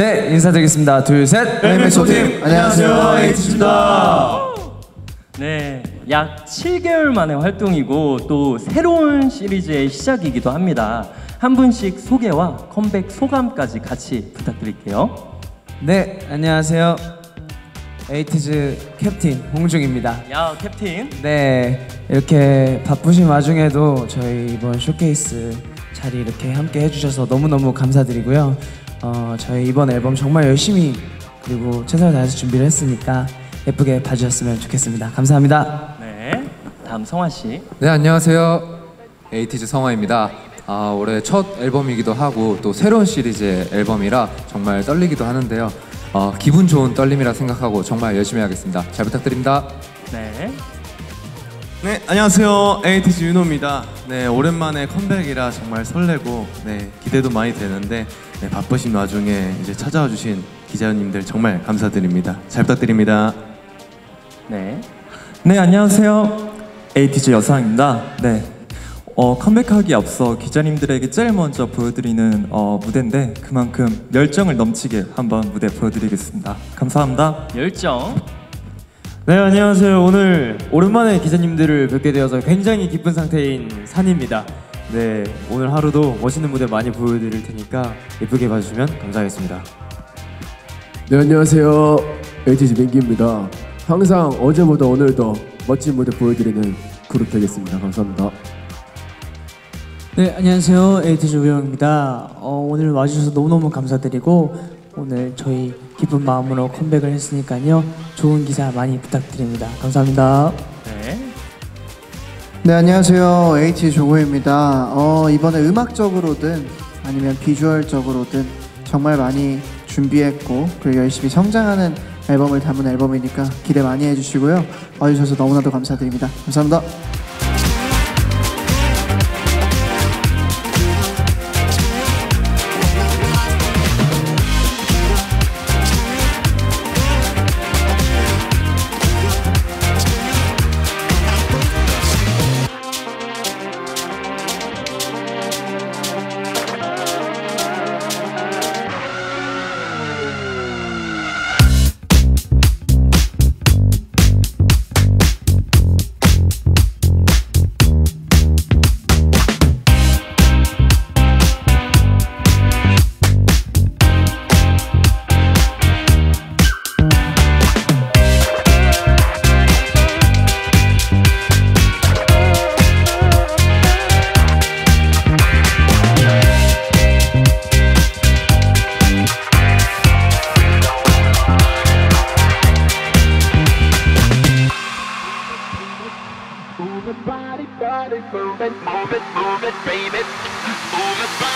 네, 인사드리겠습니다. 둘, 셋. 팀 안녕하세요 에이티즈입니다. 네, 약 7개월 만의 활동이고 또 새로운 시리즈의 시작이기도 합니다. 한 분씩 소개와 컴백 소감까지 같이 부탁드릴게요. 네, 안녕하세요. 에이티즈 캡틴 홍중입니다. 야, 캡틴. 네, 이렇게 바쁘신 와중에도 저희 이번 쇼케이스 자리 이렇게 함께 해주셔서 너무너무 감사드리고요. 어, 저희 이번 앨범 정말 열심히 그리고 최선을 다해서 준비를 했으니까 예쁘게 봐주셨으면 좋겠습니다. 감사합니다. 네, 다음 성화 씨. 네 안녕하세요 에이티즈 성화입니다 아, 올해 첫 앨범이기도 하고 또 새로운 시리즈의 앨범이라 정말 떨리기도 하는데요 어, 기분 좋은 떨림이라 생각하고 정말 열심히 하겠습니다 잘 부탁드립니다 네, 네 안녕하세요 에이티즈 윤호입니다. 네 오랜만에 컴백이라 정말 설레고 네 기대도 많이 되는데 네, 바쁘신 와중에 이제 찾아와 주신 기자님들 정말 감사드립니다. 잘 부탁드립니다. 네. 네 안녕하세요 에이티즈 여상입니다 네 어, 컴백하기 앞서 기자님들에게 제일 먼저 보여드리는 어, 무대인데 그만큼 열정을 넘치게 한번 무대 보여드리겠습니다 감사합니다 열정. 네 안녕하세요. 오늘 오랜만에 기자님들을 뵙게 되어서 굉장히 기쁜 상태인 산입니다. 네 오늘 하루도 멋있는 무대 많이 보여드릴 테니까 예쁘게 봐주시면 감사하겠습니다. 네 안녕하세요. 에이티즈 민기입니다. 항상 어제보다 오늘 더 멋진 무대 보여드리는 그룹 되겠습니다. 감사합니다. 네, 안녕하세요. 에이티즈 우영입니다. 어, 오늘 와주셔서 너무너무 감사드리고 오늘 저희 기쁜 마음으로 컴백을 했으니까요. 좋은 기사 많이 부탁드립니다. 감사합니다. 네. 네 안녕하세요 에이티 조고입니다. 어, 이번에 음악적으로든 아니면 비주얼적으로든 정말 많이 준비했고 그리고 열심히 성장하는 앨범을 담은 앨범이니까 기대 많이 해주시고요. 와주셔서 너무나도 감사드립니다. 감사합니다. Move it, body, body, move it, move it, move it, baby. Move it, body.